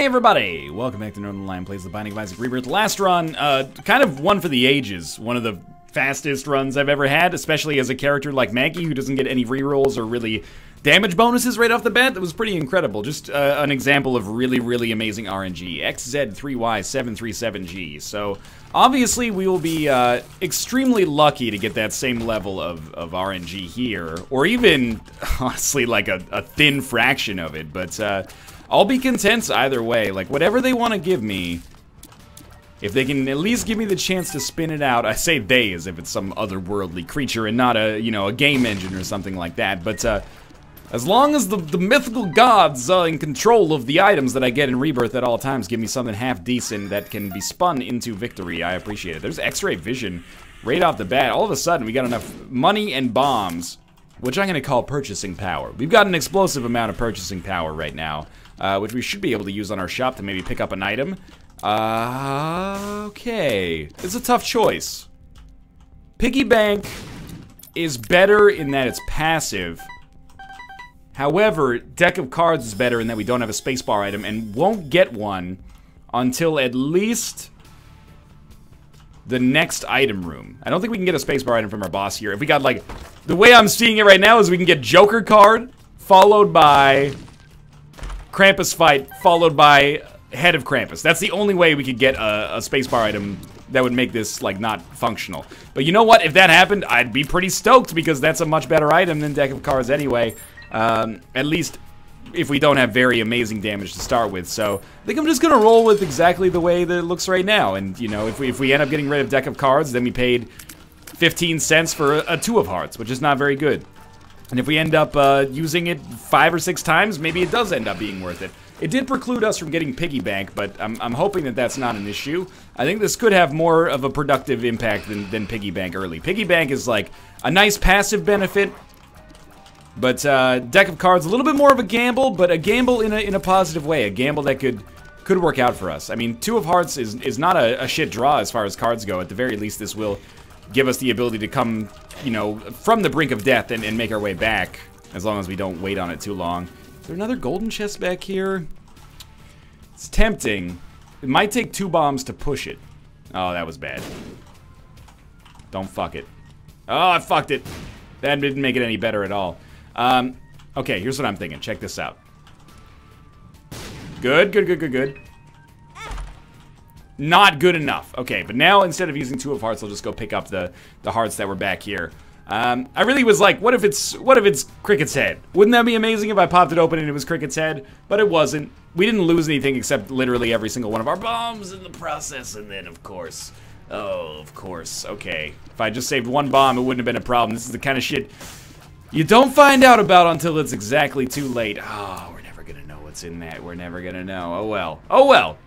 Hey everybody! Welcome back to Northernlion Plays the Binding of Isaac Rebirth. Last run, uh, kind of one for the ages. One of the fastest runs I've ever had, especially as a character like Maggie who doesn't get any rerolls or really damage bonuses right off the bat. That was pretty incredible. Just uh, an example of really, really amazing RNG. XZ3Y737G. So, obviously we will be uh, extremely lucky to get that same level of, of RNG here. Or even, honestly, like a, a thin fraction of it. But, uh, I'll be content either way. Like, whatever they want to give me, if they can at least give me the chance to spin it out, I say they as if it's some otherworldly creature and not a, you know, a game engine or something like that, but, uh, as long as the, the mythical gods uh, in control of the items that I get in Rebirth at all times give me something half decent that can be spun into victory, I appreciate it. There's X-ray vision right off the bat. All of a sudden, we got enough money and bombs, which I'm to call purchasing power. We've got an explosive amount of purchasing power right now uh, which we should be able to use on our shop to maybe pick up an item. Uh, okay. It's a tough choice. Piggy Bank is better in that it's passive. However, Deck of Cards is better in that we don't have a spacebar item and won't get one until at least the next item room. I don't think we can get a spacebar item from our boss here. If we got like, the way I'm seeing it right now is we can get Joker card, followed by Krampus fight, followed by Head of Krampus. That's the only way we could get a, a spacebar item that would make this, like, not functional. But you know what? If that happened, I'd be pretty stoked because that's a much better item than Deck of Cards anyway. Um, at least if we don't have very amazing damage to start with. So I think I'm just going to roll with exactly the way that it looks right now. And, you know, if we, if we end up getting rid of Deck of Cards, then we paid 15 cents for a, a Two of Hearts, which is not very good. And if we end up uh, using it five or six times, maybe it does end up being worth it. It did preclude us from getting Piggy Bank, but I'm, I'm hoping that that's not an issue. I think this could have more of a productive impact than, than Piggy Bank early. Piggy Bank is like a nice passive benefit, but uh, Deck of Cards, a little bit more of a gamble, but a gamble in a, in a positive way. A gamble that could could work out for us. I mean, Two of Hearts is, is not a, a shit draw as far as cards go. At the very least, this will give us the ability to come, you know, from the brink of death and, and make our way back, as long as we don't wait on it too long. Is there another golden chest back here? It's tempting. It might take two bombs to push it. Oh, that was bad. Don't fuck it. Oh, I fucked it. That didn't make it any better at all. Um, okay, here's what I'm thinking. Check this out. Good, good, good, good, good. Not good enough. Okay, but now instead of using two of hearts, I'll just go pick up the, the hearts that were back here. Um, I really was like, what if it's what if it's Cricket's head? Wouldn't that be amazing if I popped it open and it was Cricket's head? But it wasn't. We didn't lose anything except literally every single one of our bombs in the process, and then of course, oh, of course, okay. If I just saved one bomb, it wouldn't have been a problem. This is the kind of shit you don't find out about until it's exactly too late. Oh, we're never gonna know what's in that. We're never gonna know. Oh well. Oh well.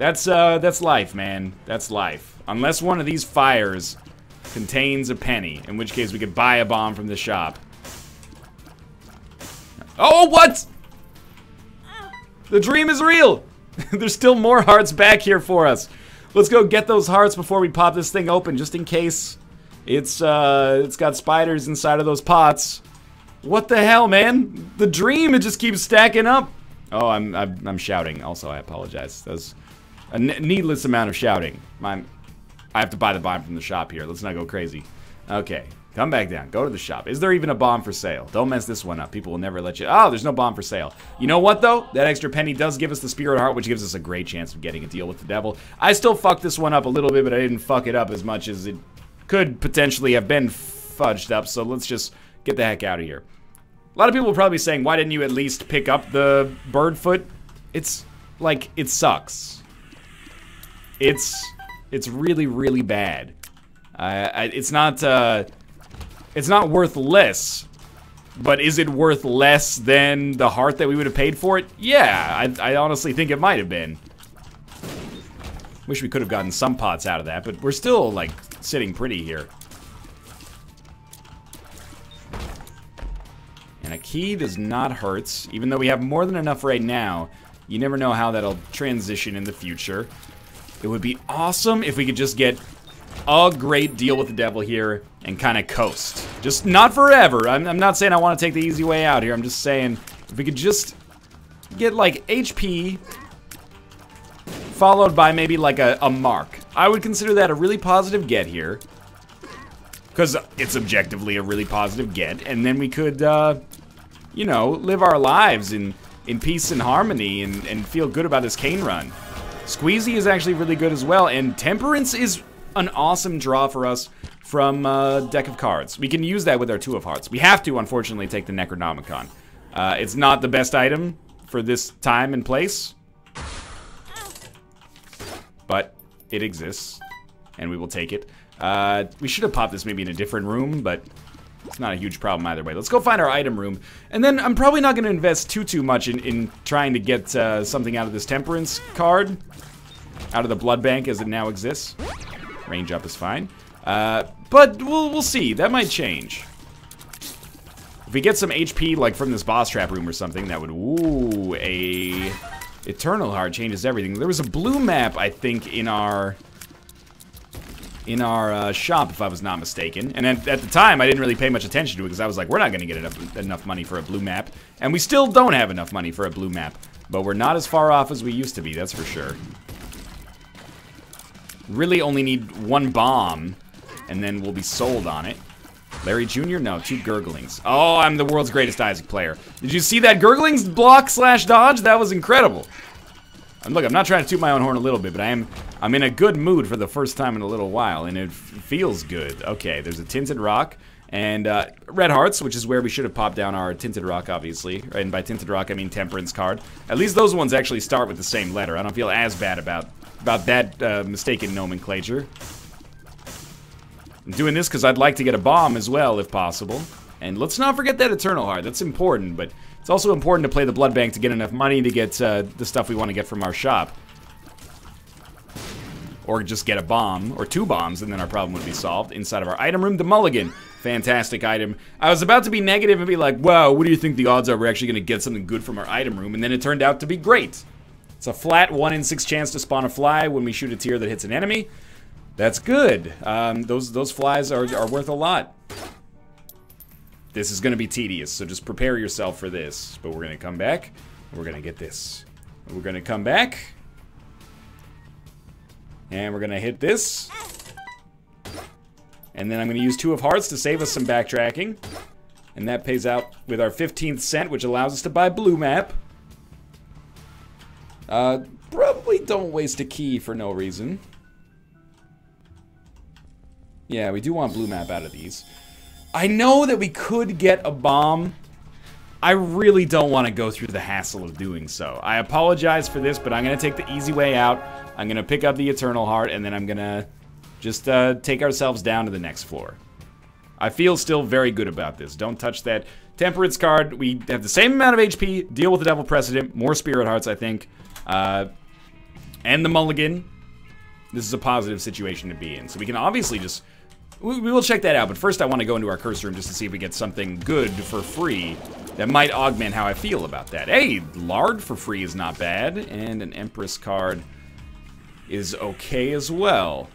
That's, uh, that's life, man. That's life. Unless one of these fires contains a penny, in which case we could buy a bomb from the shop. Oh, what? The dream is real! There's still more hearts back here for us. Let's go get those hearts before we pop this thing open, just in case it's, uh, it's got spiders inside of those pots. What the hell, man? The dream, it just keeps stacking up. Oh, I'm, I'm, I'm shouting. Also, I apologize. That's a needless amount of shouting. I'm, I have to buy the bomb from the shop here. Let's not go crazy. Okay, come back down. Go to the shop. Is there even a bomb for sale? Don't mess this one up. People will never let you... Oh, there's no bomb for sale. You know what, though? That extra penny does give us the Spirit Heart, which gives us a great chance of getting a deal with the devil. I still fucked this one up a little bit, but I didn't fuck it up as much as it could potentially have been fudged up, so let's just get the heck out of here. A lot of people will probably saying, why didn't you at least pick up the bird foot? It's, like, it sucks. It's it's really really bad. Uh, it's not uh, it's not worth less, but is it worth less than the heart that we would have paid for it? Yeah, I, I honestly think it might have been. Wish we could have gotten some pots out of that, but we're still like sitting pretty here. And a key does not hurt, even though we have more than enough right now. You never know how that'll transition in the future. It would be awesome if we could just get a great deal with the devil here and kind of coast. Just not forever. I'm, I'm not saying I want to take the easy way out here. I'm just saying if we could just get like HP followed by maybe like a, a mark. I would consider that a really positive get here. Because it's objectively a really positive get. And then we could, uh, you know, live our lives in, in peace and harmony and, and feel good about this Cain run. Squeezy is actually really good as well. And Temperance is an awesome draw for us from a uh, deck of cards. We can use that with our Two of Hearts. We have to, unfortunately, take the Necronomicon. Uh, it's not the best item for this time and place. But it exists, and we will take it. Uh, we should have popped this maybe in a different room, but it's not a huge problem either way. Let's go find our item room. And then I'm probably not going to invest too, too much in, in trying to get uh, something out of this Temperance card. Out of the blood bank as it now exists. Range up is fine. Uh, but we'll, we'll see. That might change. If we get some HP, like from this boss trap room or something, that would... Ooh, a... Eternal Heart changes everything. There was a blue map, I think, in our... In our uh, shop, if I was not mistaken. And at, at, the time, I didn't really pay much attention to it because I was like, we're not going to get enough, enough money for a blue map. And we still don't have enough money for a blue map. But we're not as far off as we used to be, that's for sure. Really only need one bomb and then we'll be sold on it. Larry Jr.? No, two Gurglings. Oh, I'm the world's greatest Isaac player. Did you see that Gurglings block slash dodge? That was incredible. And look, I'm not trying to toot my own horn a little bit, but I am I'm in a good mood for the first time in a little while, and it feels good. Okay, there's a Tinted Rock, and uh, Red Hearts, which is where we should have popped down our Tinted Rock, obviously. And by Tinted Rock, I mean Temperance card. At least those ones actually start with the same letter. I don't feel as bad about, about that uh, mistaken nomenclature. I'm doing this because I'd like to get a bomb as well, if possible. And let's not forget that Eternal Heart. That's important, but it's also important to play the Blood Bank to get enough money to get uh, the stuff we want to get from our shop. Or just get a bomb, or two bombs, and then our problem would be solved. Inside of our item room, the Mulligan. Fantastic item. I was about to be negative and be like, wow, what do you think the odds are we're actually going to get something good from our item room? And then it turned out to be great. It's a flat 1 in 6 chance to spawn a fly when we shoot a tear that hits an enemy. That's good. Um, those those flies are, are worth a lot. This is going to be tedious, so just prepare yourself for this. But we're going to come back. We're going to get this. We're going to come back. And we're going to hit this. And then I'm going to use two of hearts to save us some backtracking. And that pays out with our 15th cent, which allows us to buy blue map. Uh, probably don't waste a key for no reason. Yeah, we do want blue map out of these. I know that we could get a bomb. I really don't want to go through the hassle of doing so. I apologize for this, but I'm going to take the easy way out. I'm going to pick up the Eternal Heart, and then I'm going to just uh, take ourselves down to the next floor. I feel still very good about this. Don't touch that Temperance card. We have the same amount of HP, deal with the Devil Precedent, more Spirit Hearts, I think, uh, and the Mulligan. This is a positive situation to be in. So we can obviously just we, will check that out, but first I want to go into our curse room just to see if we get something good for free that might augment how I feel about that. Hey, Lard for free is not bad, and an Empress card is okay as well.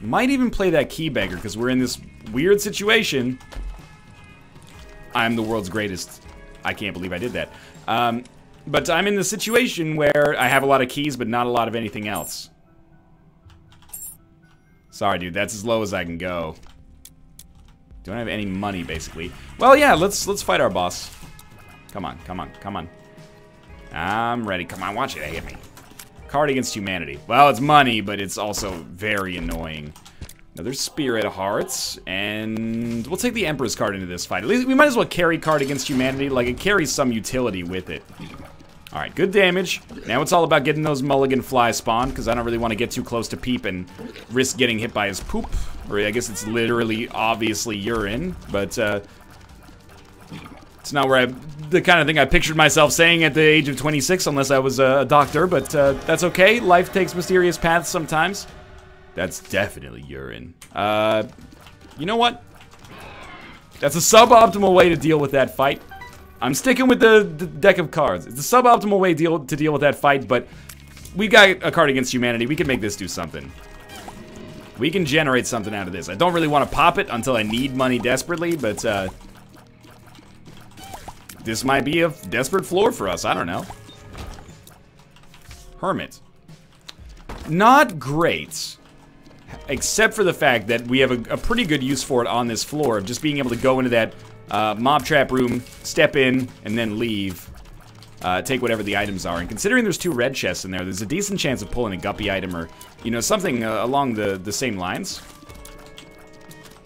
Might even play that Key Beggar, because we're in this weird situation. I'm the world's greatest. I can't believe I did that. Um, but I'm in the situation where I have a lot of keys, but not a lot of anything else. Sorry, dude. That's as low as I can go. Don't have any money, basically. Well, yeah, let's let's fight our boss. Come on, come on, come on. I'm ready. Come on, watch it hit me. Card against humanity. Well, it's money, but it's also very annoying. Another Spirit of Hearts, and we'll take the Emperor's card into this fight. At least we might as well carry card against humanity. Like, it carries some utility with it. Alright, good damage. Now it's all about getting those mulligan flies spawned, because I don't really want to get too close to Peep and risk getting hit by his poop. Or I guess it's literally, obviously, urine. But, uh... It's not where I... The kind of thing I pictured myself saying at the age of 26, unless I was a doctor, but uh, that's okay. Life takes mysterious paths sometimes. That's definitely urine. Uh... You know what? That's a suboptimal way to deal with that fight. I'm sticking with the, the, deck of cards. It's a suboptimal way deal, to deal with that fight, but we got a card against humanity. We can make this do something. We can generate something out of this. I don't really want to pop it until I need money desperately, but uh, this might be a desperate floor for us. I don't know. Hermit. Not great. Except for the fact that we have a, a pretty good use for it on this floor. Of just being able to go into that uh, mob trap room, step in, and then leave. Uh, take whatever the items are. And considering there's two red chests in there, there's a decent chance of pulling a guppy item or, you know, something uh, along the, the same lines.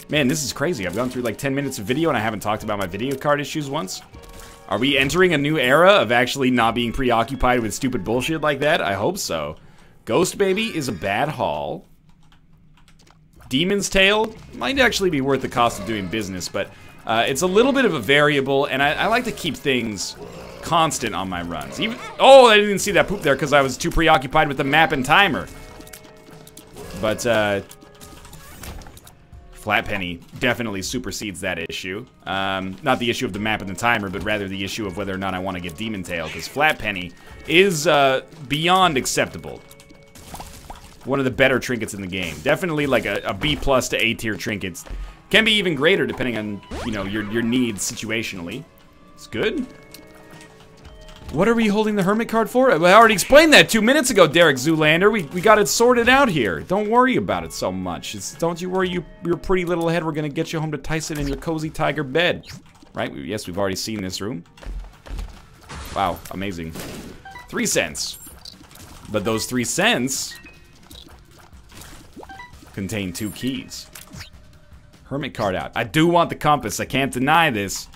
Man, this is crazy. I've gone through like 10 minutes of video and I haven't talked about my video card issues once. Are we entering a new era of actually not being preoccupied with stupid bullshit like that? I hope so. Ghost Baby is a bad haul. Demon's Tail might actually be worth the cost of doing business, but uh, it's a little bit of a variable, and I, I, like to keep things constant on my runs. Even Oh, I didn't see that poop there because I was too preoccupied with the map and timer. But, uh, Flat Penny definitely supersedes that issue. Um, not the issue of the map and the timer, but rather the issue of whether or not I want to get Demon Tail, because Flat Penny is uh, beyond acceptable. One of the better trinkets in the game. Definitely like a, a B plus to A tier trinkets. Can be even greater depending on, you know, your, your needs situationally. It's good. What are we holding the Hermit card for? I already explained that two minutes ago, Derek Zoolander. We, we got it sorted out here. Don't worry about it so much. It's, don't you worry you, your pretty little head. We're going to get you home to Tyson in your cozy tiger bed. Right? Yes, we've already seen this room. Wow, amazing. Three cents. But those three cents contain two keys. Hermit card out. I do want the compass. I can't deny this.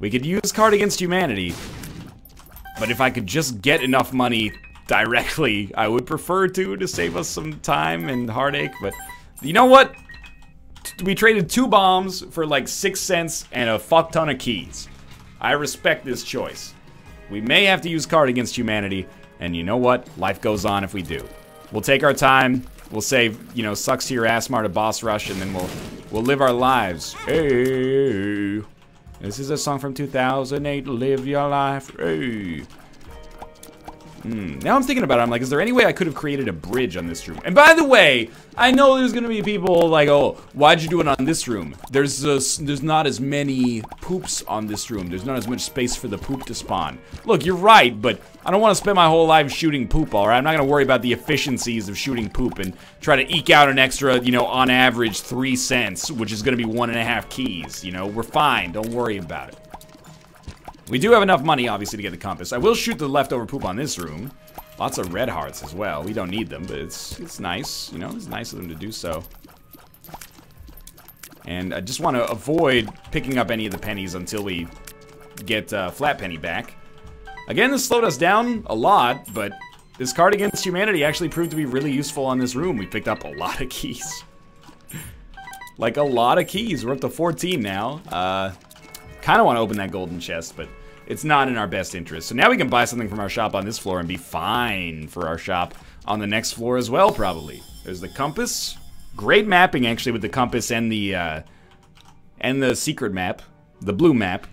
We could use card against humanity. But if I could just get enough money directly, I would prefer to, to save us some time and heartache. But you know what? We traded two bombs for like six cents and a fuck ton of keys. I respect this choice. We may have to use card against humanity, and you know what? Life goes on if we do. We'll take our time. We'll say, you know, sucks to your ass, Marta boss rush, and then we'll we'll live our lives. Hey. This is a song from 2008, Live Your Life. Hey. Hmm. Now I'm thinking about it, I'm like, is there any way I could have created a bridge on this room? And by the way, I know there's gonna be people like, oh, why'd you do it on this room? There's there's not as many poops on this room. There's not as much space for the poop to spawn. Look, you're right, but I don't want to spend my whole life shooting poop, alright? I'm not gonna worry about the efficiencies of shooting poop and try to eke out an extra, you know, on average, three cents, which is gonna be one and a half keys. You know, we're fine. Don't worry about it. We do have enough money, obviously, to get the compass. I will shoot the leftover poop on this room. Lots of red hearts as well. We don't need them, but it's it's nice. You know, it's nice of them to do so. And I just want to avoid picking up any of the pennies until we get uh, Flat Penny back. Again, this slowed us down a lot, but this card against humanity actually proved to be really useful on this room. We picked up a lot of keys. like a lot of keys. We're up to 14 now. Uh, Kind of want to open that golden chest, but it's not in our best interest. So now we can buy something from our shop on this floor and be fine for our shop on the next floor as well, probably. There's the compass. Great mapping, actually, with the compass and the, uh, and the secret map. The blue map.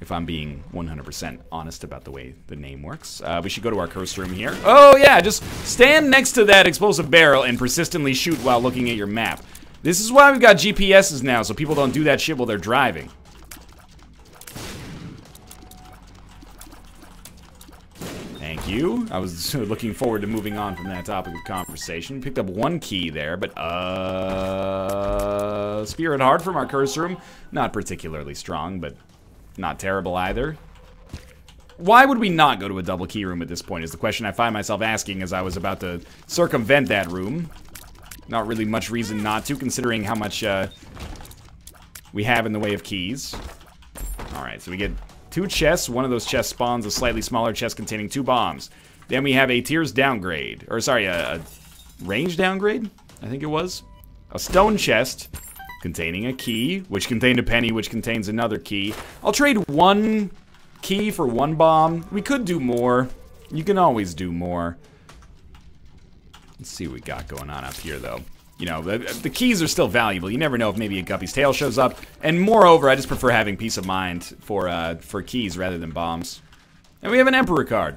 If I'm being 100% honest about the way the name works. Uh, we should go to our curse room here. Oh, yeah, just stand next to that explosive barrel and persistently shoot while looking at your map. This is why we've got GPSs now, so people don't do that shit while they're driving. You. I was looking forward to moving on from that topic of conversation. Picked up one key there, but, uh... Spirit Heart from our curse room. Not particularly strong, but not terrible either. Why would we not go to a double key room at this point is the question I find myself asking as I was about to circumvent that room. Not really much reason not to, considering how much, uh, we have in the way of keys. Alright, so we get Two chests, one of those chests spawns a slightly smaller chest containing two bombs. Then we have a tears downgrade, or sorry, a, a range downgrade, I think it was. A stone chest containing a key, which contained a penny, which contains another key. I'll trade one key for one bomb. We could do more. You can always do more. Let's see what we got going on up here, though you know, the, the, keys are still valuable. You never know if maybe a Guppy's tail shows up. And moreover, I just prefer having peace of mind for, uh, for keys rather than bombs. And we have an Emperor card.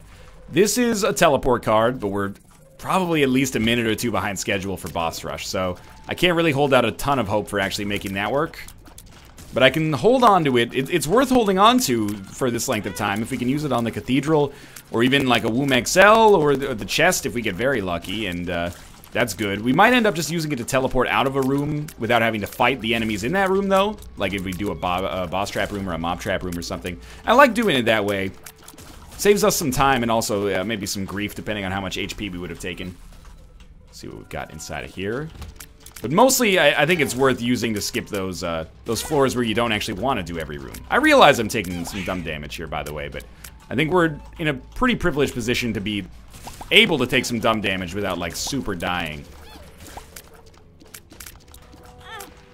This is a teleport card, but we're probably at least a minute or two behind schedule for boss rush. So I can't really hold out a ton of hope for actually making that work. But I can hold on to it. it. It's worth holding on to for this length of time. If we can use it on the Cathedral, or even like a Womb XL or the, or the chest if we get very lucky, and uh, that's good. We might end up just using it to teleport out of a room without having to fight the enemies in that room, though. Like if we do a, bo a boss trap room or a mob trap room or something. I like doing it that way. Saves us some time and also uh, maybe some grief, depending on how much HP we would have taken. Let's see what we've got inside of here. But mostly, I, I, think it's worth using to skip those uh, those floors where you don't actually want to do every room. I realize I'm taking some dumb damage here, by the way, but I think we're in a pretty privileged position to be able to take some dumb damage without, like, super dying.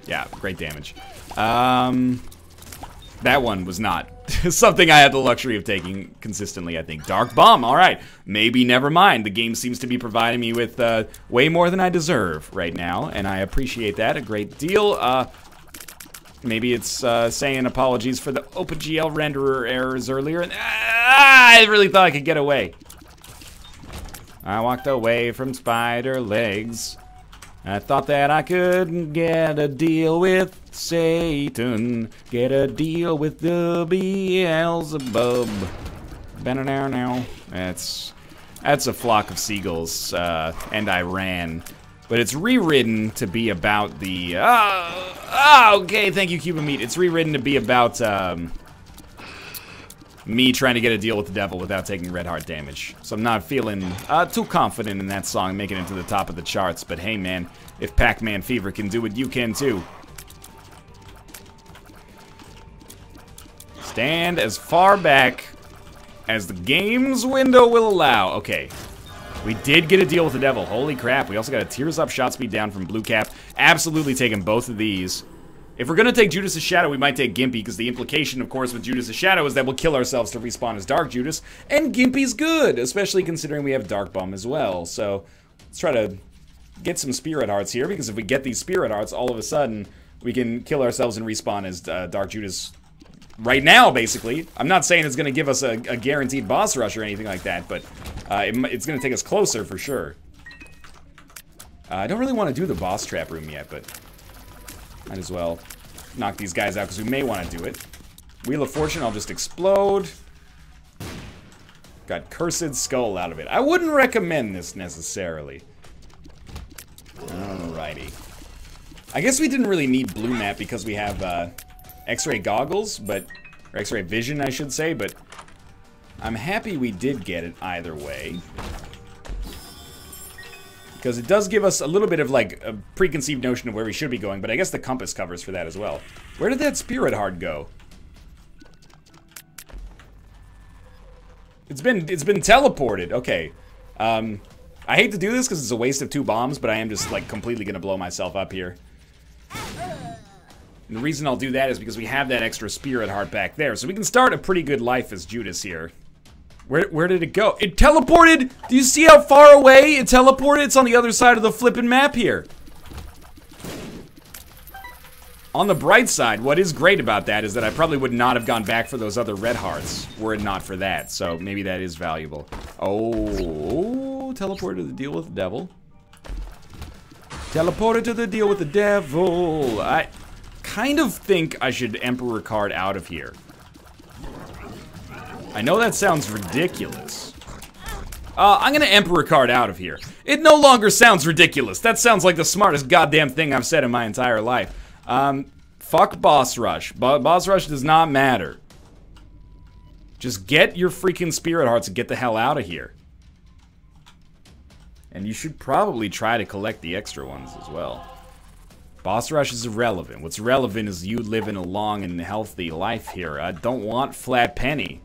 Yeah, great damage. Um, that one was not something I had the luxury of taking consistently, I think. Dark Bum, alright. Maybe never mind. The game seems to be providing me with uh, way more than I deserve right now, and I appreciate that a great deal. Uh, maybe it's uh, saying apologies for the OpenGL renderer errors earlier. Ah, I really thought I could get away. I walked away from spider legs. I thought that I could get a deal with Satan, get a deal with the Beelzebub. Banana now. That's that's a flock of seagulls, uh, and I ran. But it's rewritten to be about the. Uh, oh, okay, thank you, Cube of Meat. It's rewritten to be about um, me trying to get a deal with the devil without taking red heart damage. So I'm not feeling uh, too confident in that song making it to the top of the charts. But hey, man, if Pac-Man Fever can do it, you can too. Stand as far back as the game's window will allow. Okay. We did get a deal with the devil. Holy crap. We also got a Tears Up shot speed down from Blue Cap. Absolutely taking both of these. If we're to take Judas' Shadow, we might take Gimpy, because the implication, of course, with Judas' Shadow is that we'll kill ourselves to respawn as Dark Judas, and Gimpy's good, especially considering we have Dark Bum as well. So, let's try to get some Spirit Hearts here, because if we get these Spirit Hearts, all of a sudden, we can kill ourselves and respawn as uh, Dark Judas right now, basically. I'm not saying it's to give us a, a, guaranteed boss rush or anything like that, but uh, it, it's to take us closer for sure. Uh, I don't really want to do the boss trap room yet, but might as well knock these guys out because we may want to do it. Wheel of Fortune, I'll just explode. Got Cursed Skull out of it. I wouldn't recommend this necessarily. Alrighty. I guess we didn't really need Blue Map because we have uh, X-ray goggles, but or X-ray vision, I should say, but I'm happy we did get it either way because it does give us a little bit of like a preconceived notion of where we should be going, but I guess the compass covers for that as well. Where did that spirit heart go? It's been it's been teleported. Okay. Um, I hate to do this because it's a waste of two bombs, but I am just like completely gonna blow myself up here. And the reason I'll do that is because we have that extra spirit heart back there, so we can start a pretty good life as Judas here. Where, where did it go? It teleported! Do you see how far away it teleported? It's on the other side of the flipping map here. On the bright side, what is great about that is that I probably would not have gone back for those other red hearts were it not for that. So maybe that is valuable. Oh, teleported to the deal with the devil. Teleported to the deal with the devil. I kind of think I should Emperor card out of here. I know that sounds ridiculous. Uh, I'm gonna Emperor card out of here. It no longer sounds ridiculous. That sounds like the smartest goddamn thing I've said in my entire life. Um, fuck Boss Rush. Bo boss Rush does not matter. Just get your freaking Spirit Hearts and get the hell out of here. And you should probably try to collect the extra ones as well. Boss Rush is irrelevant. What's relevant is you living a long and healthy life here. I don't want Flat Penny.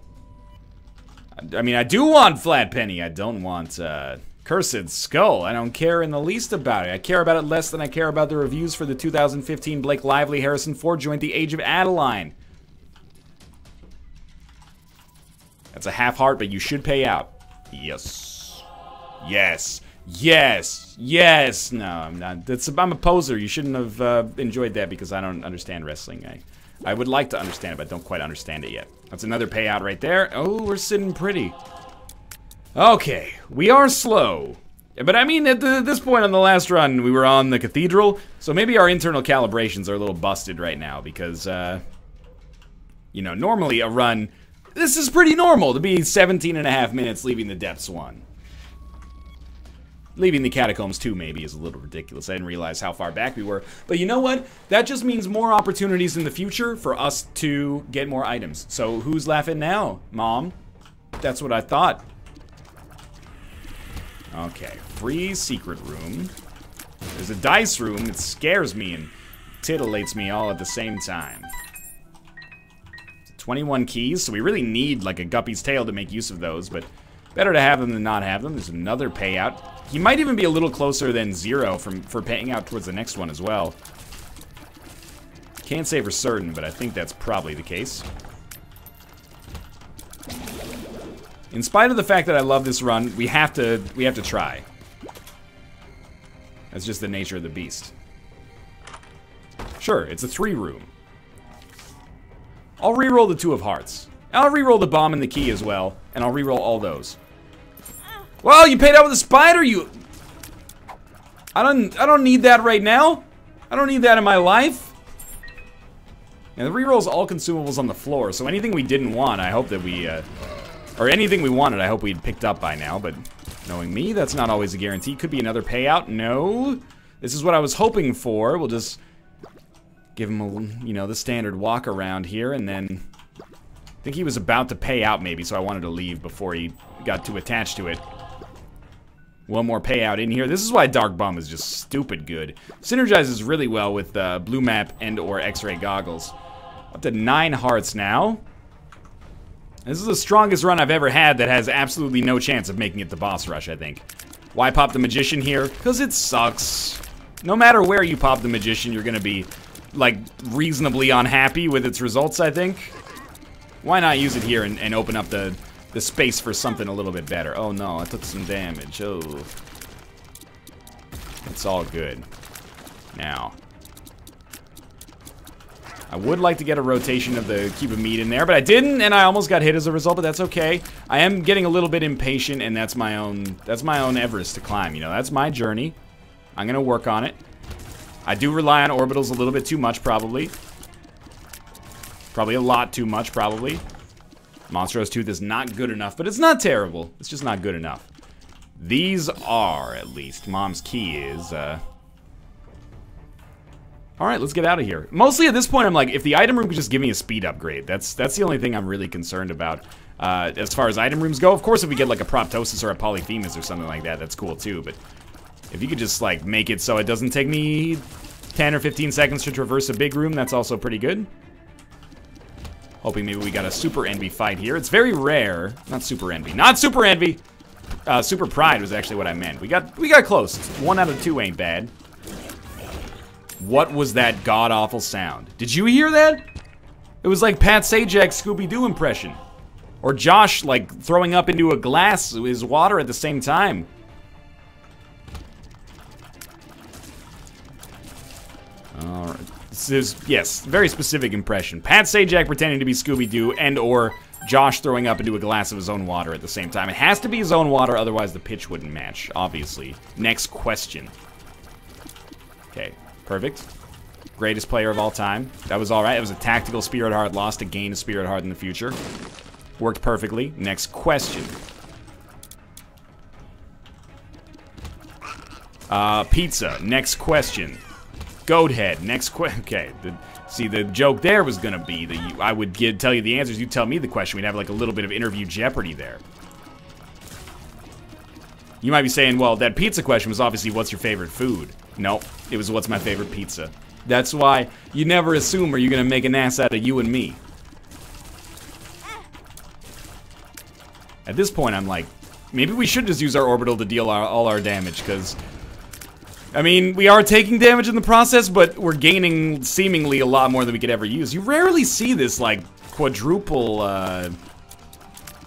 I mean, I do want Flat Penny. I don't want, uh, Cursed Skull. I don't care in the least about it. I care about it less than I care about the reviews for the 2015 Blake Lively Harrison Ford joint, The Age of Adaline. That's a half heart, but you should pay out. Yes. Yes. Yes. Yes. No, I'm not. That's, I'm a poser. You shouldn't have uh, enjoyed that because I don't understand wrestling. I, I would like to understand it, but don't quite understand it yet. That's another payout right there. Oh, we're sitting pretty. Okay, we are slow. But I mean, at the, this point on the last run, we were on the cathedral, so maybe our internal calibrations are a little busted right now because, uh, you know, normally a run this is pretty normal to be 17 and a half minutes leaving the depths one. Leaving the catacombs too maybe is a little ridiculous. I didn't realize how far back we were. But you know what? That just means more opportunities in the future for us to get more items. So who's laughing now, Mom? That's what I thought. Okay, free secret room. There's a dice room that scares me and titillates me all at the same time. 21 keys, so we really need like a guppy's tail to make use of those, but better to have them than not have them. There's another payout. He might even be a little closer than zero from for paying out towards the next one as well. Can't say for certain, but I think that's probably the case. In spite of the fact that I love this run, we have to we have to try. That's just the nature of the beast. Sure, it's a three room. I'll re-roll the two of hearts. I'll re-roll the bomb and the key as well, and I'll re-roll all those. Well, you paid out with a spider, you... I don't, I don't need that right now. I don't need that in my life. And the re-roll's all consumables on the floor, so anything we didn't want, I hope that we, uh... Or anything we wanted, I hope we'd picked up by now, but knowing me, that's not always a guarantee. Could be another payout. No. This is what I was hoping for. We'll just give him a, you know, the standard walk around here, and then... I think he was about to pay out, maybe, so I wanted to leave before he got too attached to it. One more payout in here. This is why Dark Bum is just stupid good. Synergizes really well with uh, Blue Map and or X-Ray Goggles. Up to nine hearts now. This is the strongest run I've ever had that has absolutely no chance of making it to boss rush, I think. Why pop the Magician here? Because it sucks. No matter where you pop the Magician, you're going to be, like, reasonably unhappy with its results, I think. Why not use it here and, and open up the, the space for something a little bit better? Oh no, I took some damage. Oh. It's all good. Now, I would like to get a rotation of the cube of meat in there, but I didn't, and I almost got hit as a result, but that's okay. I am getting a little bit impatient, and that's my own that's my own Everest to climb, you know. That's my journey. I'm to work on it. I do rely on orbitals a little bit too much, probably. Probably a lot too much, probably. Monstro's Tooth is not good enough, but it's not terrible. It's just not good enough. These are, at least. Mom's key is, uh, all right, let's get out of here. Mostly at this point, I'm like, if the item room could just give me a speed upgrade, that's that's the only thing I'm really concerned about. Uh, as far as item rooms go, of course, if we get like a Proptosis or a Polyphemus or something like that, that's cool too. But if you could just like make it so it doesn't take me 10 or 15 seconds to traverse a big room, that's also pretty good. Hoping maybe we got a Super Envy fight here. It's very rare. Not Super Envy. Not Super Envy! Uh, Super Pride was actually what I meant. We got we got close. One out of two ain't bad. What was that god-awful sound? Did you hear that? It was like Pat Sajak's Scooby-Doo impression. Or Josh, like, throwing up into a glass his water at the same time. Alright. Is, yes, very specific impression. Pat Sajak pretending to be Scooby-Doo and or Josh throwing up into a glass of his own water at the same time. It has to be his own water, otherwise the pitch wouldn't match, obviously. Next question. Okay, Perfect. Greatest player of all time. That was alright. It was a tactical Spirit Heart loss to gain a Spirit Heart in the future. Worked perfectly. Next question. Uh, pizza. Next question. Goat head. Next question. Okay. The, see, the joke there was to be that you, I would tell you the answers. You tell me the question. We'd have like a little bit of interview jeopardy there. You might be saying, well, that pizza question was obviously what's your favorite food? Nope, it was what's my favorite pizza. That's why you never assume are you gonna make an ass out of you and me. At this point, I'm like, maybe we should just use our orbital to deal our, all our damage, because... I mean, we are taking damage in the process, but we're gaining seemingly a lot more than we could ever use. You rarely see this, like, quadruple, uh,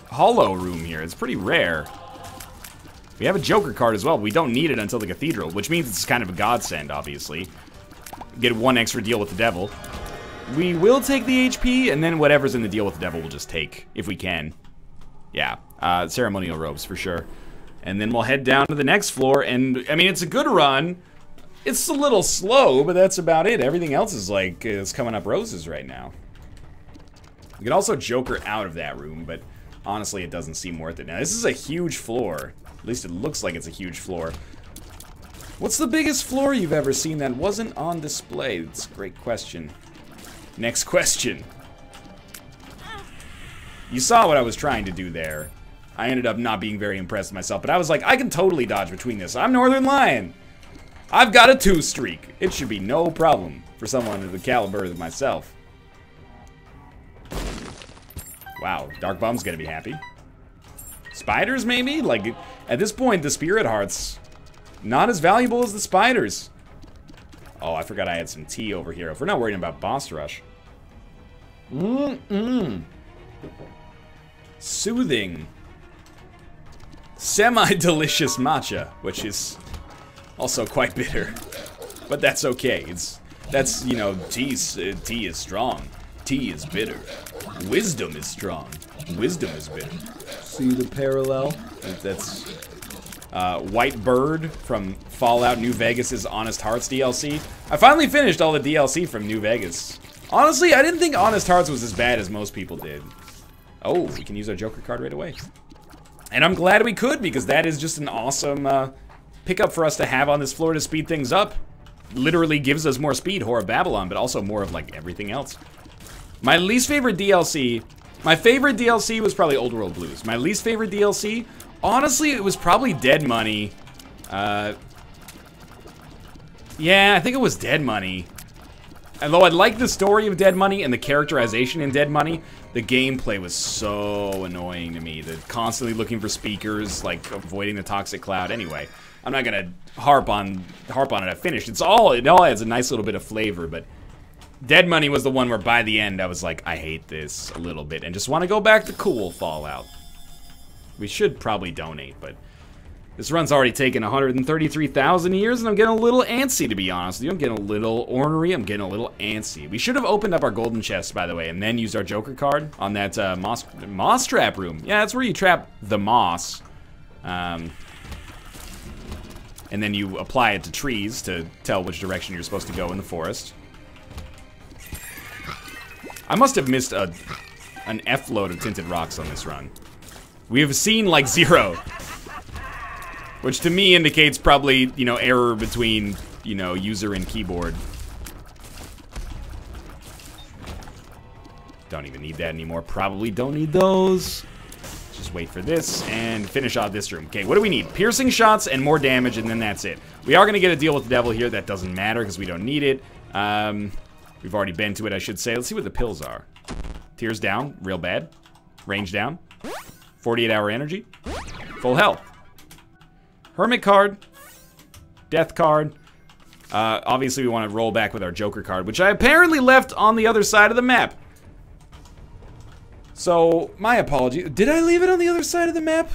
hollow room here. It's pretty rare. We have a Joker card as well. We don't need it until the Cathedral, which means it's kind of a godsend, obviously. Get one extra deal with the Devil. We will take the HP, and then whatever's in the deal with the Devil we'll just take, if we can. Yeah, uh, Ceremonial Robes, for sure. And then we'll head down to the next floor, and, I mean, it's a good run. It's a little slow, but that's about it. Everything else is, like, it's coming up roses right now. We could also Joker out of that room, but honestly, it doesn't seem worth it. Now, this is a huge floor. At least it looks like it's a huge floor. What's the biggest floor you've ever seen that wasn't on display? It's a great question. Next question. You saw what I was trying to do there. I ended up not being very impressed myself, but I was like, I can totally dodge between this. I'm Northernlion. I've got a two streak. It should be no problem for someone of the caliber of myself. Wow, Dark Bum's gonna be happy. Spiders, maybe? Like, at this point, the Spirit Hearts, not as valuable as the spiders. Oh, I forgot I had some tea over here. If we're not worrying about boss rush. Mmm-mmm. Soothing. Semi-delicious matcha, which is also quite bitter. But that's okay. It's That's, you know, tea is, uh, tea is strong. Tea is bitter. Wisdom is strong. Wisdom is bitter. See the parallel? That's uh, White Bird from Fallout New Vegas' Honest Hearts DLC. I finally finished all the DLC from New Vegas. Honestly, I didn't think Honest Hearts was as bad as most people did. Oh, we can use our Joker card right away. And I'm glad we could, because that is just an awesome uh, pickup for us to have on this floor to speed things up. Literally gives us more speed, Whore of Babylon, but also more of, like, everything else. My least favorite DLC, my favorite DLC was probably Old World Blues. My least favorite DLC, honestly, it was probably Dead Money. Uh, yeah, I think it was Dead Money. Although I like the story of Dead Money and the characterization in Dead Money, the gameplay was so annoying to me. The constantly looking for speakers, like avoiding the toxic cloud. Anyway, I'm not gonna harp on harp on it. I finished. It's all it all adds a nice little bit of flavor, but Dead Money was the one where by the end I was like, I hate this a little bit and just want to go back to cool Fallout. We should probably donate, but this run's already taken 133,000 years, and I'm getting a little antsy, to be honest with you. I'm getting a little ornery. I'm getting a little antsy. We should have opened up our golden chest, by the way, and then used our Joker card on that uh, moss, moss trap room. Yeah, that's where you trap the moss. Um, and then you apply it to trees to tell which direction you're supposed to go in the forest. I must have missed a, an F-load of tinted rocks on this run. We have seen like zero. Which to me indicates probably, you know, error between, you know, user and keyboard. Don't even need that anymore. Probably don't need those. Just wait for this and finish out this room. Okay, what do we need? Piercing shots and more damage, and then that's it. We are going to get a deal with the devil here. That doesn't matter because we don't need it. Um, we've already been to it, I should say. Let's see what the pills are. Tears down, real bad. Range down. 48 hour energy. Full health. Hermit card. Death card. Uh, obviously, we want to roll back with our Joker card, which I apparently left on the other side of the map. So, my apology. Did I leave it on the other side of the map?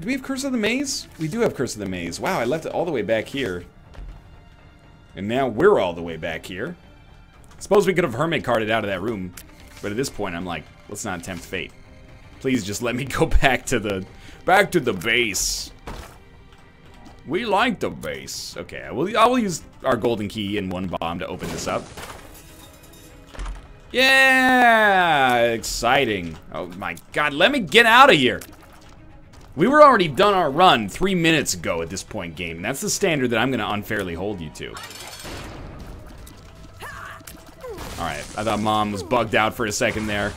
Do we have Curse of the Maze? We do have Curse of the Maze. Wow, I left it all the way back here. And now we're all the way back here. Suppose we could have Hermit carded out of that room. But at this point, I'm like, let's not tempt fate. Please just let me go back to the Back to the base. We like the base. Okay, I will, I will use our golden key and one bomb to open this up. Yeah! Exciting. Oh my god, let me get out of here! We were already done our run three minutes ago at this point game. That's the standard that I'm to unfairly hold you to. Alright, I thought Mom was bugged out for a second there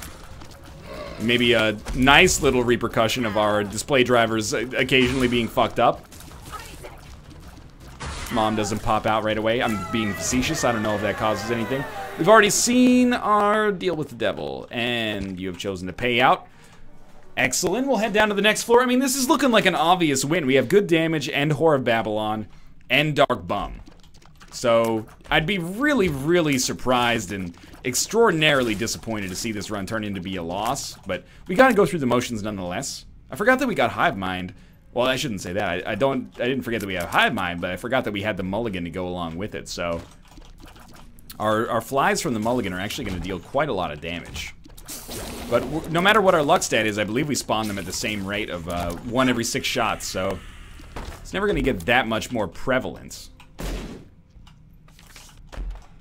maybe a nice little repercussion of our display drivers occasionally being fucked up. Mom doesn't pop out right away. I'm being facetious. I don't know if that causes anything. We've already seen our deal with the devil, and you have chosen to pay out. Excellent. We'll head down to the next floor. I mean, this is looking like an obvious win. We have good damage and Whore of Babylon and Dark Bum. So I'd be really, really surprised and extraordinarily disappointed to see this run turn into be a loss, but we gotta go through the motions nonetheless. I forgot that we got Hive Mind. Well, I shouldn't say that. I, I don't. I didn't forget that we have Hive Mind, but I forgot that we had the Mulligan to go along with it. So our our flies from the Mulligan are actually going to deal quite a lot of damage. But no matter what our luck stat is, I believe we spawn them at the same rate of uh, one every six shots. So it's never going to get that much more prevalence.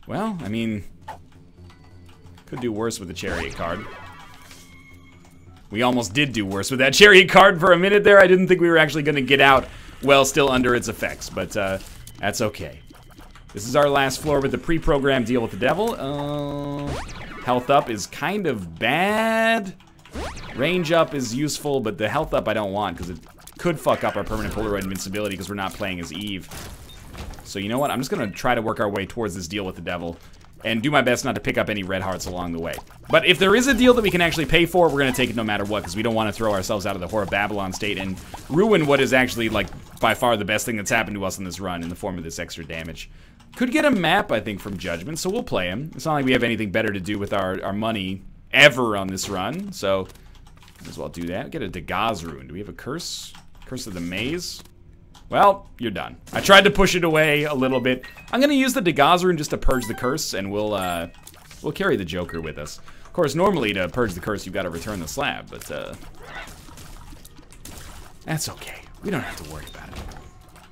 Well, I mean, Could do worse with the chariot card. We almost did do worse with that chariot card for a minute there. I didn't think we were actually going to get out well still under its effects, but uh, that's okay. This is our last floor with the pre-programmed deal with the devil. Uh, health up is kind of bad. Range up is useful, but the health up I don't want because it could fuck up our permanent Polaroid invincibility because we're not playing as Eve. So you know what? I'm just going to try to work our way towards this deal with the devil and do my best not to pick up any red hearts along the way. But if there is a deal that we can actually pay for, we're going to take it no matter what, because we don't want to throw ourselves out of the Whore of Babylon state and ruin what is actually, like, by far the best thing that's happened to us in this run in the form of this extra damage. Could get a map, I think, from Judgment, so we'll play him. It's not like we have anything better to do with our, our money ever on this run, so might as well do that. Get a Dagaz rune. Do we have a curse? Curse of the Maze? Well, you're done. I tried to push it away a little bit. I'm gonna use the Dagaz rune just to purge the curse, and we'll uh, we'll carry the Joker with us. Of course, normally to purge the curse, you've got to return the slab, but uh, that's okay. We don't have to worry about it.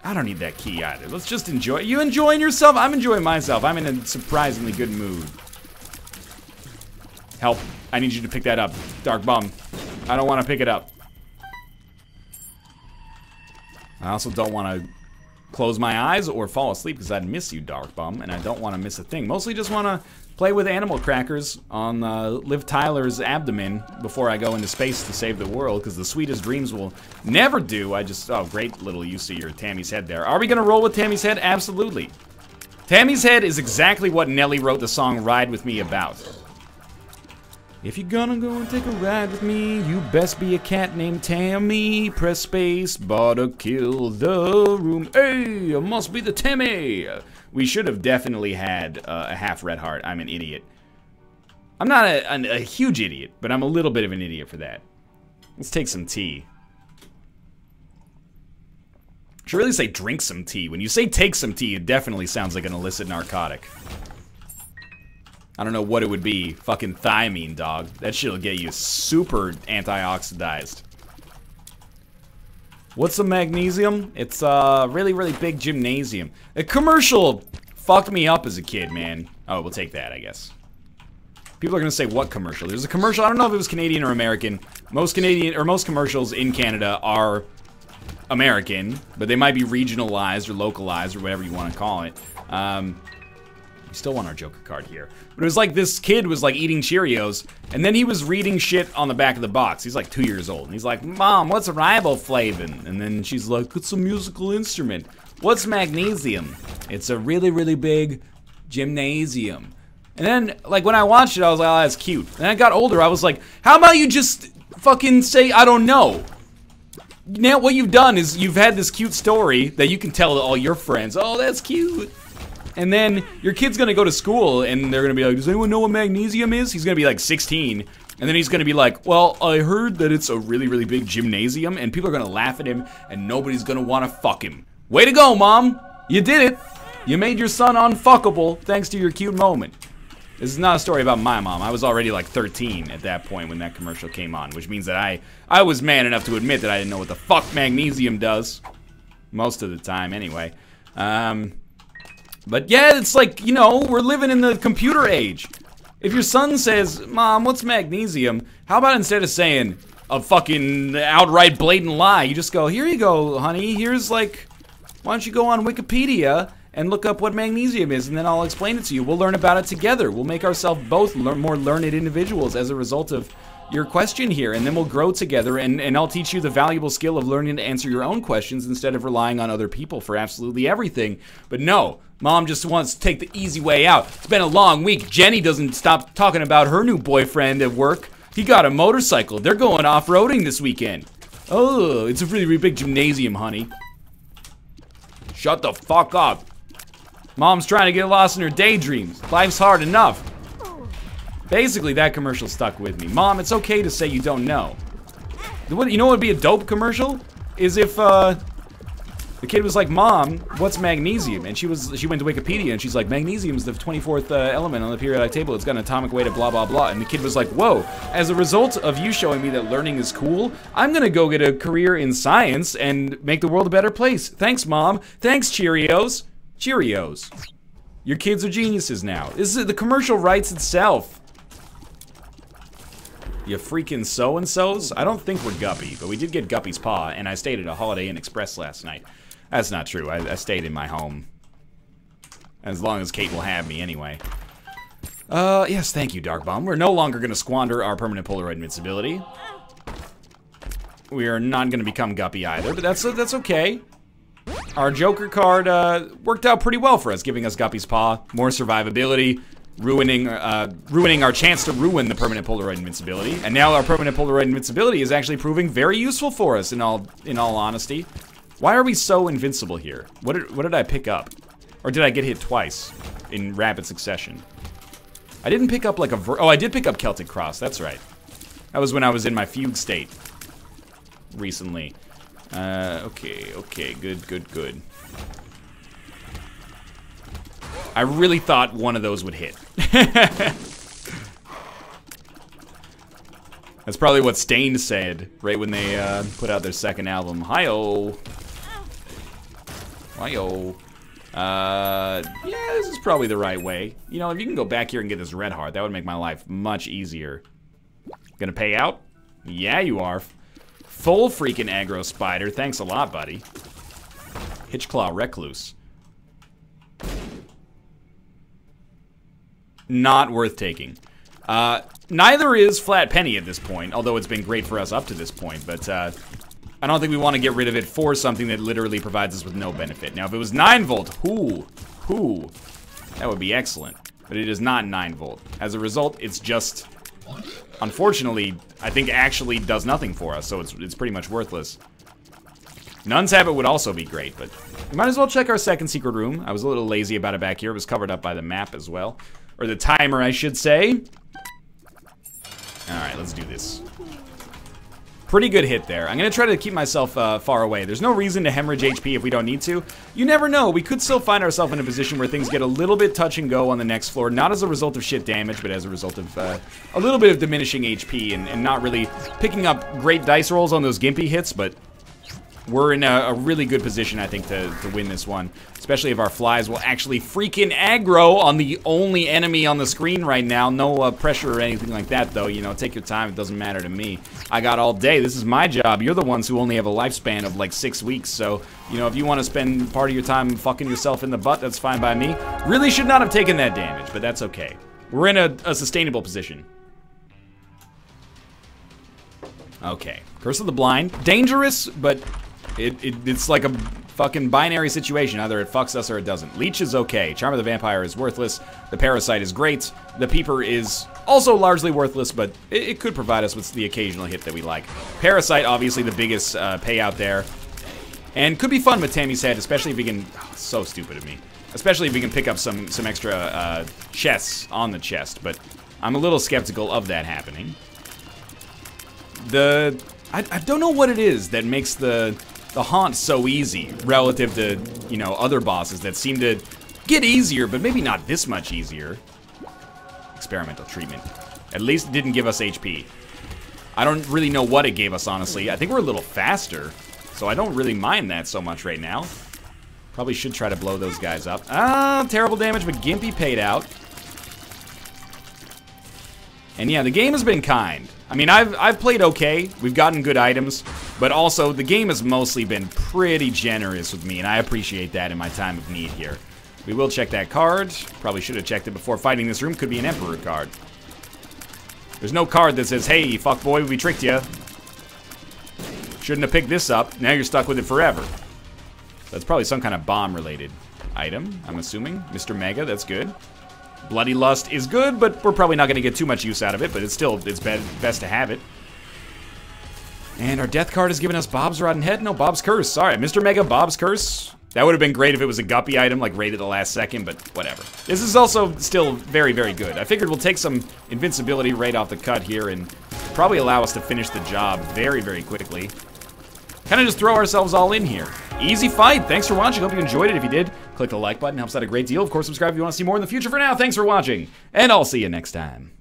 I don't need that key either. Let's just enjoy. You enjoying yourself? I'm enjoying myself. I'm in a surprisingly good mood. Help. I need you to pick that up. Dark Bum. I don't want to pick it up. I also don't want to close my eyes or fall asleep because I'd miss you, Dark Bum, and I don't want to miss a thing. Mostly just want to play with animal crackers on uh, Liv Tyler's abdomen before I go into space to save the world because the sweetest dreams will never do. I just, oh, great little use of your Tammy's head there. Are we going to roll with Tammy's head? Absolutely. Tammy's head is exactly what Nelly wrote the song Ride With Me about. If you're gonna go and take a ride with me, you best be a cat named Tammy. Press space, bar to kill the room. Hey, it must be the Tammy. We should have definitely had uh, a half red heart. I'm an idiot. I'm not a, a, a huge idiot, but I'm a little bit of an idiot for that. Let's take some tea. should really say drink some tea. When you say take some tea, it definitely sounds like an illicit narcotic. I don't know what it would be. Fucking thiamine, dog. That shit'll get you super antioxidized. What's a magnesium? It's a really, really big gymnasium. A commercial fucked me up as a kid, man. Oh, we'll take that, I guess. People are gonna say, what commercial? There's a commercial, I don't know if it was Canadian or American. Most Canadian, or most commercials in Canada are American, but they might be regionalized or localized or whatever you want to call it. Um, we still want our Joker card here. But it was like this kid was like eating Cheerios, and then he was reading shit on the back of the box. He's like two years old, and he's like, Mom, what's riboflavin? And then she's like, it's a musical instrument. What's magnesium? It's a really, really big gymnasium. And then, like, when I watched it, I was like, oh, that's cute. And I got older, I was like, how about you just fucking say, I don't know? Now, what you've done is you've had this cute story that you can tell to all your friends. Oh, that's cute. And then your kid's gonna go to school and they're gonna be like, does anyone know what magnesium is? He's gonna be like 16. And then he's gonna be like, well, I heard that it's a really, really big gymnasium and people are gonna laugh at him and nobody's gonna wanna fuck him. Way to go, mom! You did it! You made your son unfuckable thanks to your cute moment. This is not a story about my mom. I was already like 13 at that point when that commercial came on, which means that I, I was man enough to admit that I didn't know what the fuck magnesium does. Most of the time, anyway. Um, but yeah, it's like, you know, we're living in the computer age. If your son says, Mom, what's magnesium? How about instead of saying a fucking outright blatant lie, you just go, Here you go, honey. Here's like, why don't you go on Wikipedia and look up what magnesium is, and then I'll explain it to you. We'll learn about it together. We'll make ourselves both more learned individuals as a result of your question here, and then we'll grow together, and, and I'll teach you the valuable skill of learning to answer your own questions instead of relying on other people for absolutely everything. But no, mom just wants to take the easy way out. It's been a long week. Jenny doesn't stop talking about her new boyfriend at work. He got a motorcycle. They're going off-roading this weekend. Oh, it's a really, really big gymnasium, honey. Shut the fuck up. Mom's trying to get lost in her daydreams. Life's hard enough. Basically, that commercial stuck with me. Mom, it's okay to say you don't know. You know what would be a dope commercial? Is if uh, the kid was like, "Mom, what's magnesium?" And she was she went to Wikipedia and she's like, "Magnesium is the 24th uh, element on the periodic table. It's got an atomic weight of blah blah blah." And the kid was like, "Whoa!" As a result of you showing me that learning is cool, I'm gonna go get a career in science and make the world a better place. Thanks, Mom. Thanks, Cheerios. Cheerios. Your kids are geniuses now. This is the commercial writes itself. You freaking so-and-sos? I don't think we're Guppy, but we did get Guppy's paw, and I stayed at a Holiday Inn Express last night. That's not true. I, I stayed in my home. As long as Kate will have me, anyway. Uh, yes, thank you, Dark Bum. We're no longer going to squander our permanent Polaroid invincibility. We are not going to become Guppy either, but that's that's okay. Our Joker card uh, worked out pretty well for us, giving us Guppy's Paw, more survivability, ruining uh, ruining our chance to ruin the permanent Polaroid invincibility. And now our permanent Polaroid invincibility is actually proving very useful for us. In all in all honesty, why are we so invincible here? What did what did I pick up, or did I get hit twice in rapid succession? I didn't pick up like a oh I did pick up Celtic Cross. That's right. That was when I was in my fugue state recently. Uh, okay, okay, good, good, good. I really thought one of those would hit. That's probably what Staind said right when they uh, put out their second album. Hi-oh. Hi-yo. Uh, yeah, this is probably the right way. You know, if you can go back here and get this red heart, that would make my life much easier. Gonna pay out? Yeah, you are. Full freaking aggro spider. Thanks a lot, buddy. Hitchclaw Recluse. Not worth taking. Uh, neither is Flat Penny at this point, although it's been great for us up to this point, but uh, I don't think we want to get rid of it for something that literally provides us with no benefit. Now, if it was 9 volt, whoo, whoo, that would be excellent. But it is not 9 volt. As a result, it's just unfortunately, I think actually does nothing for us, so it's, it's pretty much worthless. Nun's Habit would also be great, but we might as well check our second secret room. I was a little lazy about it back here. It was covered up by the map as well. Or the timer, I should say. Alright, let's do this. Pretty good hit there. I'm to try to keep myself uh, far away. There's no reason to hemorrhage HP if we don't need to. You never know. We could still find ourselves in a position where things get a little bit touch and go on the next floor. Not as a result of shit damage, but as a result of uh, a little bit of diminishing HP and, and not really picking up great dice rolls on those gimpy hits, but we're in a, a, really good position, I think, to, to win this one. Especially if our flies will actually freaking aggro on the only enemy on the screen right now. No uh, pressure or anything like that, though. You know, take your time. It doesn't matter to me. I got all day. This is my job. You're the ones who only have a lifespan of like six weeks. So, you know, if you want to spend part of your time fucking yourself in the butt, that's fine by me. Really should not have taken that damage, but that's okay. We're in a, a sustainable position. Okay. Curse of the Blind. Dangerous, but it, it, it's like a fucking binary situation. Either it fucks us or it doesn't. Leech is okay. Charm of the Vampire is worthless. The Parasite is great. The Peeper is also largely worthless, but it, it could provide us with the occasional hit that we like. Parasite, obviously the biggest uh, payout there. And could be fun with Tammy's head, especially if we can... Oh, so stupid of me. Especially if we can pick up some, some extra uh, chests on the chest, but I'm a little skeptical of that happening. The... I, I don't know what it is that makes the the haunt so easy relative to, you know, other bosses that seem to get easier, but maybe not this much easier. Experimental treatment. At least it didn't give us HP. I don't really know what it gave us, honestly. I think we're a little faster, so I don't really mind that so much right now. Probably should try to blow those guys up. Ah, terrible damage, but Gimpy paid out. And yeah, the game has been kind. I mean, I've, I've played okay. We've gotten good items. But also, the game has mostly been pretty generous with me, and I appreciate that in my time of need here. We will check that card. Probably should have checked it before fighting this room. Could be an Emperor card. There's no card that says, hey, fuck boy, we tricked you. Shouldn't have picked this up. Now you're stuck with it forever. That's probably some kind of bomb-related item, I'm assuming. Mr. Mega, that's good. Bloody Lust is good, but we're probably not going to get too much use out of it, but it's still, it's best to have it. And our death card has given us Bob's Rotten Head. No, Bob's Curse. Sorry, Mr. Mega, Bob's Curse. That would have been great if it was a guppy item, like right at the last second, but whatever. This is also still very, very good. I figured we'll take some invincibility right off the cut here and probably allow us to finish the job very, very quickly. Kind of just throw ourselves all in here. Easy fight. Thanks for watching. Hope you enjoyed it. If you did, click the like button. Helps out a great deal. Of course, subscribe if you want to see more in the future. For now, thanks for watching, and I'll see you next time.